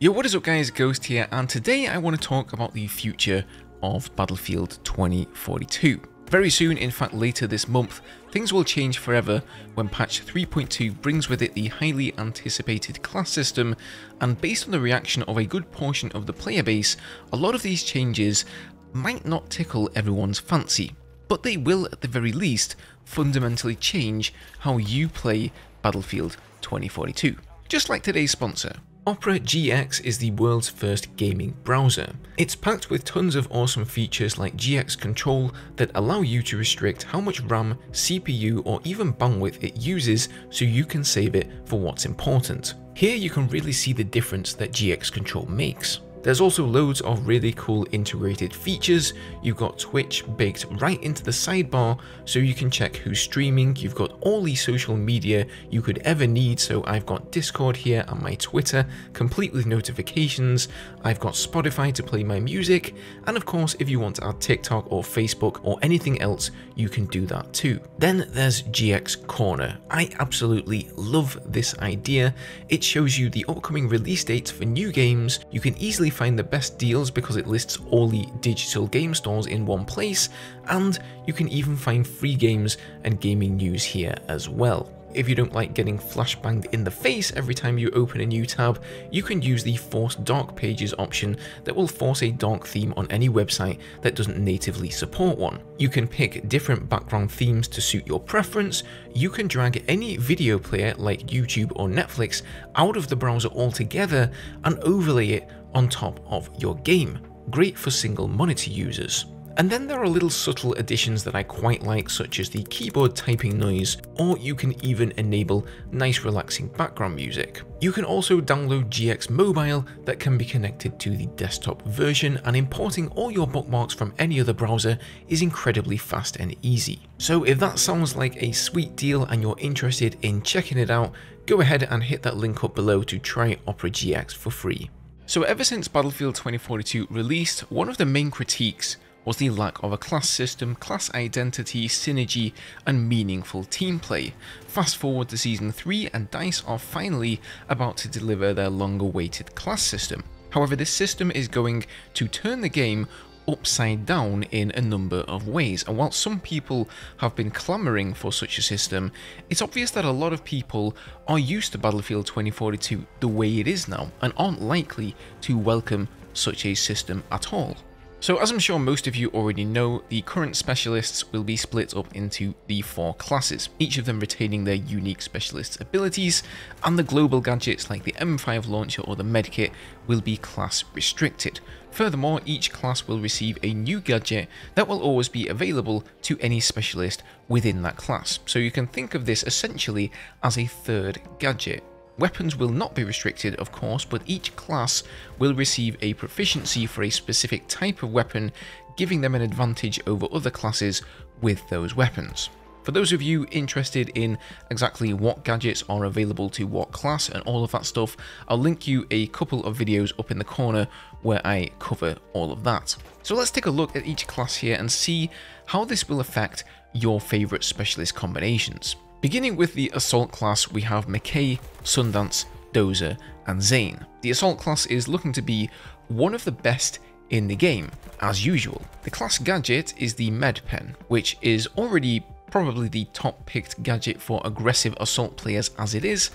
Yo, what is up guys, Ghost here, and today I want to talk about the future of Battlefield 2042. Very soon, in fact later this month, things will change forever when patch 3.2 brings with it the highly anticipated class system, and based on the reaction of a good portion of the player base, a lot of these changes might not tickle everyone's fancy, but they will at the very least fundamentally change how you play Battlefield 2042. Just like today's sponsor, Opera GX is the world's first gaming browser. It's packed with tons of awesome features like GX Control that allow you to restrict how much RAM, CPU or even bandwidth it uses so you can save it for what's important. Here you can really see the difference that GX Control makes. There's also loads of really cool integrated features. You've got Twitch baked right into the sidebar so you can check who's streaming. You've got all the social media you could ever need. So I've got Discord here and my Twitter, complete with notifications. I've got Spotify to play my music. And of course, if you want to add TikTok or Facebook or anything else, you can do that too. Then there's GX Corner. I absolutely love this idea. It shows you the upcoming release dates for new games. You can easily find the best deals because it lists all the digital game stores in one place, and you can even find free games and gaming news here as well. If you don't like getting flashbanged in the face every time you open a new tab, you can use the Force Dark Pages option that will force a dark theme on any website that doesn't natively support one. You can pick different background themes to suit your preference, you can drag any video player like YouTube or Netflix out of the browser altogether and overlay it on top of your game. Great for single monitor users. And then there are little subtle additions that I quite like such as the keyboard typing noise or you can even enable nice relaxing background music. You can also download GX Mobile that can be connected to the desktop version and importing all your bookmarks from any other browser is incredibly fast and easy. So if that sounds like a sweet deal and you're interested in checking it out, go ahead and hit that link up below to try Opera GX for free. So ever since Battlefield 2042 released, one of the main critiques was the lack of a class system, class identity, synergy, and meaningful team play. Fast forward to Season 3 and DICE are finally about to deliver their long awaited class system. However, this system is going to turn the game upside down in a number of ways. And while some people have been clamoring for such a system, it's obvious that a lot of people are used to Battlefield 2042 the way it is now and aren't likely to welcome such a system at all. So as I'm sure most of you already know, the current specialists will be split up into the four classes, each of them retaining their unique specialist abilities, and the global gadgets like the M5 launcher or the medkit will be class restricted. Furthermore, each class will receive a new gadget that will always be available to any specialist within that class. So you can think of this essentially as a third gadget. Weapons will not be restricted, of course, but each class will receive a proficiency for a specific type of weapon, giving them an advantage over other classes with those weapons. For those of you interested in exactly what gadgets are available to what class and all of that stuff, I'll link you a couple of videos up in the corner where I cover all of that. So let's take a look at each class here and see how this will affect your favourite specialist combinations. Beginning with the Assault class, we have McKay, Sundance, Dozer, and Zane. The Assault class is looking to be one of the best in the game, as usual. The class gadget is the Med Pen, which is already probably the top picked gadget for aggressive assault players as it is,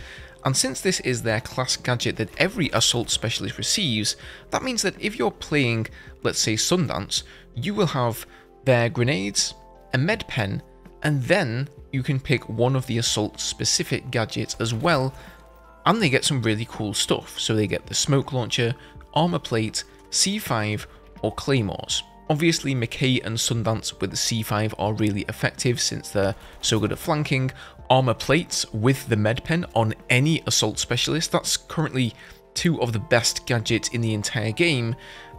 and since this is their class gadget that every assault specialist receives, that means that if you're playing, let's say Sundance, you will have their grenades, a med pen, and then you can pick one of the assault specific gadgets as well and they get some really cool stuff. So they get the smoke launcher, armor plate, C5 or claymores. Obviously McKay and Sundance with the C5 are really effective since they're so good at flanking. Armor plates with the med pen on any assault specialist, that's currently two of the best gadgets in the entire game.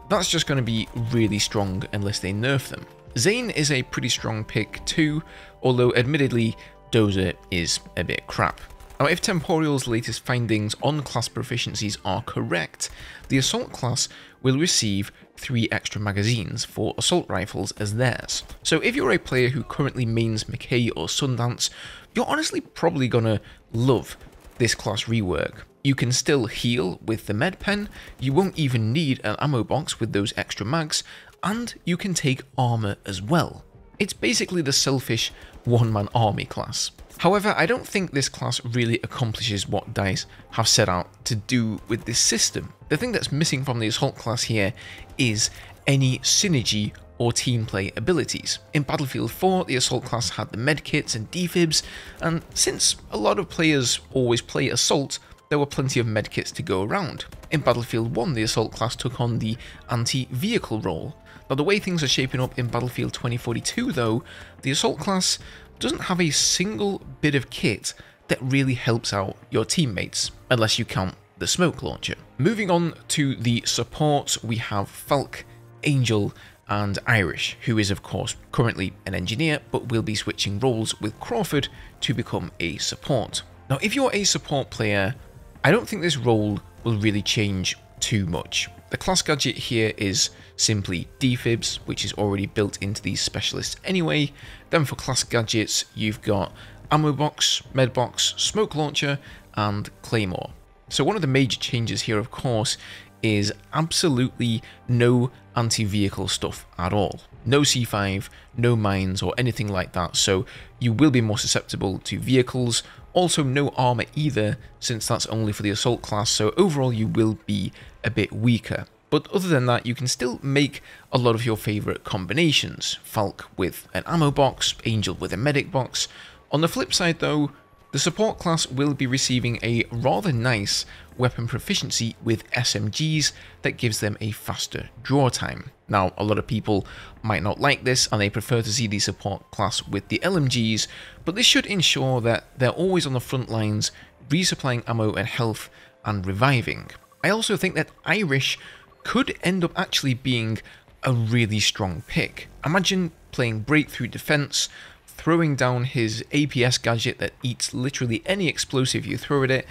That's just going to be really strong unless they nerf them. Zane is a pretty strong pick too, although admittedly Dozer is a bit crap. Now if Temporyal's latest findings on class proficiencies are correct, the Assault class will receive 3 extra magazines for assault rifles as theirs. So if you're a player who currently mains McKay or Sundance, you're honestly probably gonna love this class rework. You can still heal with the med pen, you won't even need an ammo box with those extra mags, and you can take armor as well. It's basically the selfish one-man army class. However, I don't think this class really accomplishes what DICE have set out to do with this system. The thing that's missing from the Assault class here is any synergy or team play abilities. In Battlefield 4, the Assault class had the medkits and defibs, and since a lot of players always play Assault, there were plenty of medkits to go around. In Battlefield 1, the Assault class took on the anti-vehicle role. Now the way things are shaping up in Battlefield 2042 though, the Assault class doesn't have a single bit of kit that really helps out your teammates, unless you count the smoke launcher. Moving on to the support, we have Falk, Angel, and Irish, who is of course currently an engineer, but will be switching roles with Crawford to become a support. Now if you're a support player, I don't think this role will really change too much. The class gadget here is simply defibs, which is already built into these specialists anyway. Then for class gadgets, you've got ammo box, med box, smoke launcher, and claymore. So one of the major changes here, of course, is absolutely no anti-vehicle stuff at all. No C5, no mines or anything like that, so you will be more susceptible to vehicles. Also no armor either, since that's only for the assault class, so overall you will be a bit weaker. But other than that, you can still make a lot of your favourite combinations. Falk with an ammo box, Angel with a medic box. On the flip side though, the support class will be receiving a rather nice weapon proficiency with SMGs that gives them a faster draw time. Now, a lot of people might not like this and they prefer to see the support class with the LMGs, but this should ensure that they're always on the front lines, resupplying ammo and health and reviving. I also think that Irish could end up actually being a really strong pick. Imagine playing Breakthrough Defense, throwing down his APS gadget that eats literally any explosive you throw at it,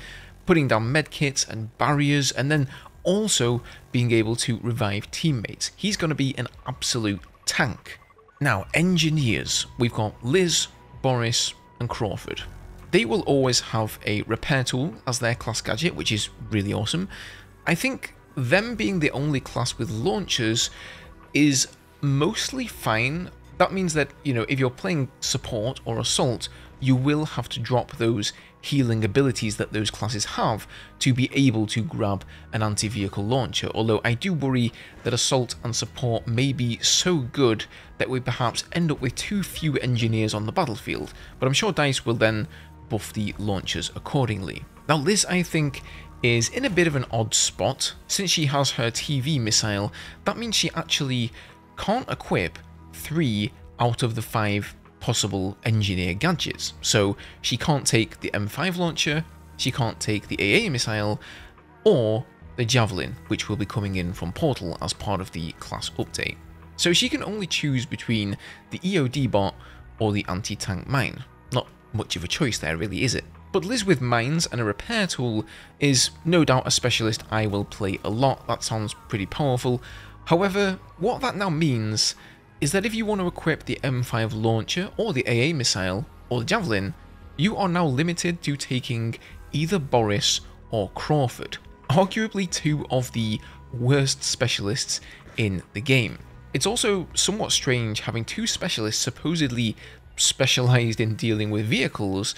putting down medkits and barriers, and then also being able to revive teammates. He's going to be an absolute tank. Now, engineers. We've got Liz, Boris, and Crawford. They will always have a repair tool as their class gadget, which is really awesome. I think them being the only class with launchers is mostly fine. That means that, you know, if you're playing support or assault, you will have to drop those healing abilities that those classes have to be able to grab an anti-vehicle launcher, although I do worry that assault and support may be so good that we perhaps end up with too few engineers on the battlefield, but I'm sure DICE will then buff the launchers accordingly. Now this, I think, is in a bit of an odd spot. Since she has her TV missile, that means she actually can't equip three out of the five possible engineer gadgets. So she can't take the M5 launcher, she can't take the AA missile, or the Javelin, which will be coming in from Portal as part of the class update. So she can only choose between the EOD bot or the anti-tank mine. Not much of a choice there really, is it? But Liz with mines and a repair tool is no doubt a specialist I will play a lot, that sounds pretty powerful. However, what that now means is that if you want to equip the M5 launcher or the AA missile or the Javelin, you are now limited to taking either Boris or Crawford, arguably two of the worst specialists in the game. It's also somewhat strange having two specialists supposedly specialised in dealing with vehicles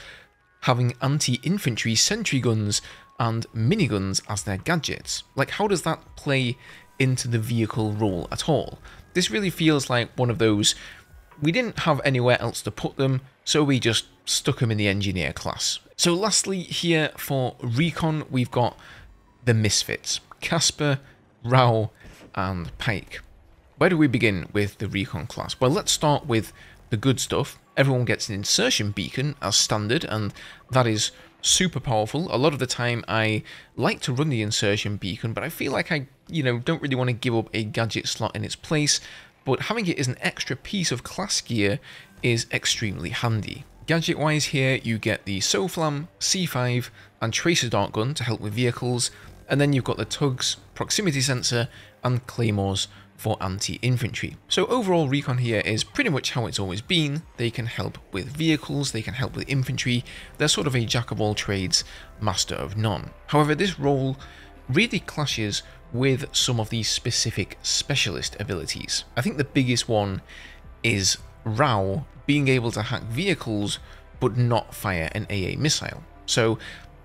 having anti-infantry sentry guns and miniguns as their gadgets. Like, how does that play into the vehicle role at all? This really feels like one of those, we didn't have anywhere else to put them, so we just stuck them in the engineer class. So lastly here for Recon, we've got the Misfits, Casper, Rao, and Pike. Where do we begin with the Recon class? Well, let's start with the good stuff. Everyone gets an insertion beacon as standard, and that is super powerful. A lot of the time I like to run the insertion beacon, but I feel like I, you know, don't really want to give up a gadget slot in its place, but having it as an extra piece of class gear is extremely handy. Gadget-wise here, you get the SOFLAM, C5, and Tracer Dart Gun to help with vehicles, and then you've got the T-UGS, Proximity Sensor, and Claymores for anti-infantry. So overall recon here is pretty much how it's always been. They can help with vehicles, they can help with infantry, they're sort of a jack of all trades, master of none. However, this role really clashes with some of these specific specialist abilities. I think the biggest one is Rao being able to hack vehicles but not fire an AA missile. So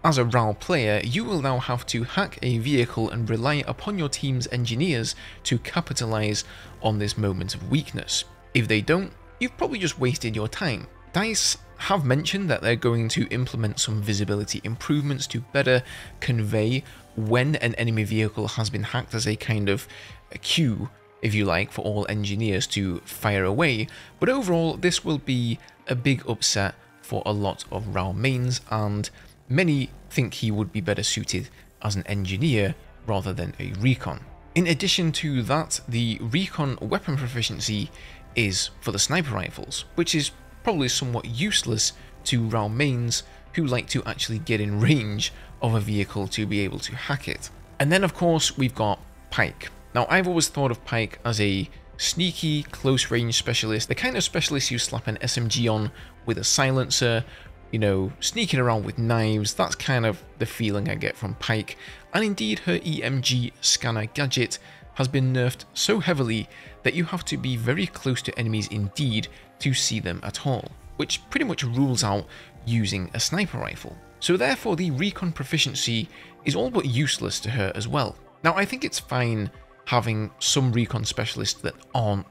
as a Rao player, you will now have to hack a vehicle and rely upon your team's engineers to capitalize on this moment of weakness. If they don't, you've probably just wasted your time. DICE have mentioned that they're going to implement some visibility improvements to better convey when an enemy vehicle has been hacked as a kind of a cue, if you like, for all engineers to fire away, but overall this will be a big upset for a lot of Rao mains and Many think he would be better suited as an engineer rather than a recon. In addition to that, the recon weapon proficiency is for the sniper rifles, which is probably somewhat useless to Rao mains who like to actually get in range of a vehicle to be able to hack it. And then of course we've got Pike. Now I've always thought of Pike as a sneaky close range specialist, the kind of specialist you slap an SMG on with a silencer you know, sneaking around with knives, that's kind of the feeling I get from Pike. and indeed her EMG scanner gadget has been nerfed so heavily that you have to be very close to enemies indeed to see them at all, which pretty much rules out using a sniper rifle. So therefore the recon proficiency is all but useless to her as well. Now I think it's fine having some recon specialists that aren't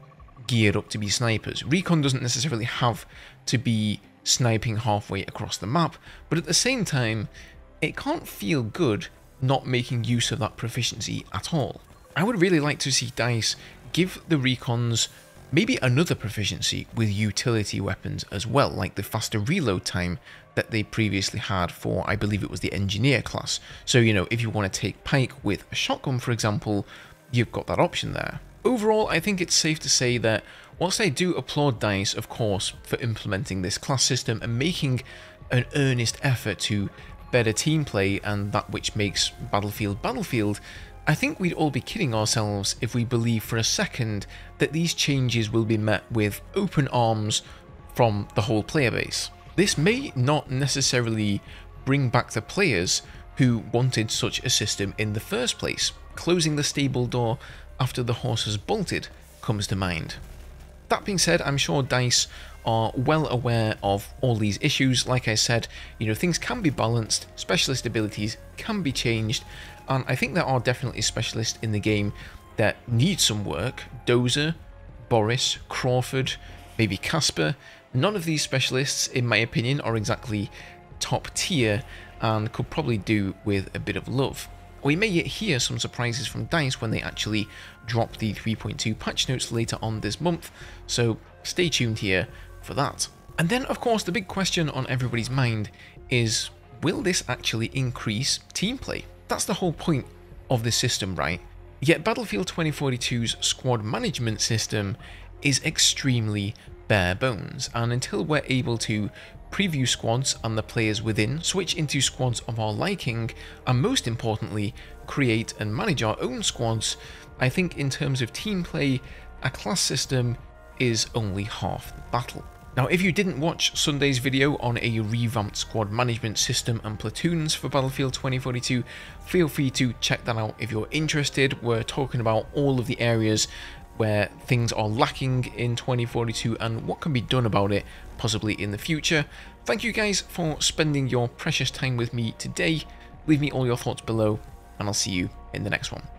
geared up to be snipers. Recon doesn't necessarily have to be sniping halfway across the map, but at the same time, it can't feel good not making use of that proficiency at all. I would really like to see DICE give the recons maybe another proficiency with utility weapons as well, like the faster reload time that they previously had for, I believe it was the engineer class. So, you know, if you want to take pike with a shotgun, for example, you've got that option there. Overall, I think it's safe to say that whilst I do applaud DICE, of course, for implementing this class system and making an earnest effort to better team play and that which makes Battlefield Battlefield, I think we'd all be kidding ourselves if we believe for a second that these changes will be met with open arms from the whole player base. This may not necessarily bring back the players who wanted such a system in the first place. Closing the stable door after the horse has bolted comes to mind. That being said, I'm sure DICE are well aware of all these issues. Like I said, you know, things can be balanced, specialist abilities can be changed, and I think there are definitely specialists in the game that need some work. Dozer, Boris, Crawford, maybe Casper. None of these specialists, in my opinion, are exactly top tier and could probably do with a bit of love. We may yet hear some surprises from DICE when they actually drop the 3.2 patch notes later on this month, so stay tuned here for that. And then, of course, the big question on everybody's mind is, will this actually increase team play? That's the whole point of this system, right? Yet Battlefield 2042's squad management system is extremely bare bones, and until we're able to preview squads and the players within, switch into squads of our liking, and most importantly, create and manage our own squads, I think in terms of team play, a class system is only half the battle. Now, if you didn't watch Sunday's video on a revamped squad management system and platoons for Battlefield 2042, feel free to check that out if you're interested. We're talking about all of the areas where things are lacking in 2042 and what can be done about it possibly in the future. Thank you guys for spending your precious time with me today. Leave me all your thoughts below and I'll see you in the next one.